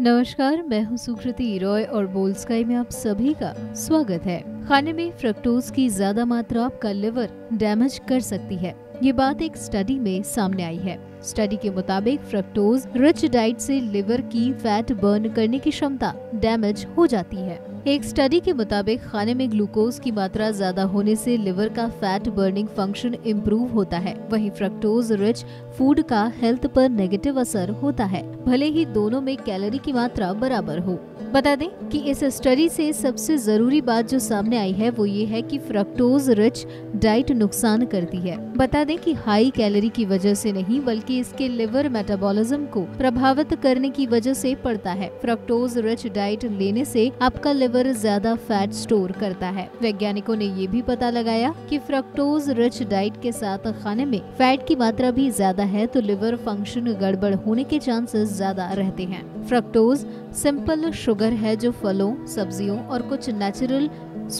नमस्कार मैं हूँ सुकृति रॉय और बोल्सकाई स्काई में आप सभी का स्वागत है। खाने में फ्रक्टोज की ज़्यादा मात्रा आपका लिवर डैमेज कर सकती है। ये बात एक स्टडी में सामने आई है। स्टडी के मुताबिक फ्रक्टोज रिच डाइट से लिवर की फैट बर्न करने की क्षमता डैमेज हो जाती है। एक स्टडी के मुताबिक खाने में ग्लूकोज की मात्रा ज़्यादा होने से लिवर का फैट बर्निंग फ़ंक्शन इम्प्रूव होता है। वहीं फ्रक्टोज रिच फ़ूड का हेल्थ पर नेगेटिव असर होता है। भले ही दोनों में कैलोरी की मात्रा बराबर हो। बता दें कि इस स्टडी से सबसे ज़रूरी बात जो सामने आई है, वो ये है कि फ्रक्टोज रिच डाइट नुकसान करती है। बता दें कि हाई कैलोरी की वजह से नहीं, बल्कि इसके लिवर मेटाबॉलिज्म को प्रभावित करने की वजह से पड़ता है। फ्रक्टोज रिच डाइट लेने से आपका लिवर ज़्यादा फैट स्टोर करता है। वैज्ञानिकों ने ये भी पता लगाया कि फ्रक्टोज रिच डाइट के साथ खाने में फैट की मात्रा भी ज़्यादा है तो लिवर फ़ंक्शन गड़बड़ होने के चांसेस ज़्यादा रहते हैं। फ्रक्टोज सिंपल शुगर है जो फलों, सब्जियों और कुछ नेचुरल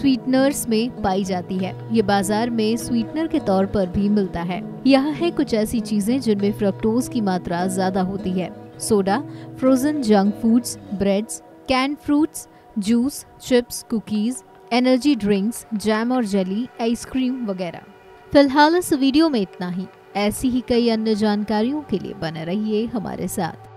स्वीटनर्स में पाई जाती है। ये बाज़ार में स्वीटनर के तौर पर भी मिलता है। यहाँ है कुछ ऐसी चीज़ें जिनमें फ्रक्टोज की मात्रा ज़्यादा होती है। Soda frozen junk foods breads can fruits juice chips cookies energy drinks jam और जेली आइसक्रीम वगैरह। फ़िलहाल इस वीडियो में इतना ही। ऐसी ही कई अन्य जानकारियों के लिए बने रहिए हमारे साथ।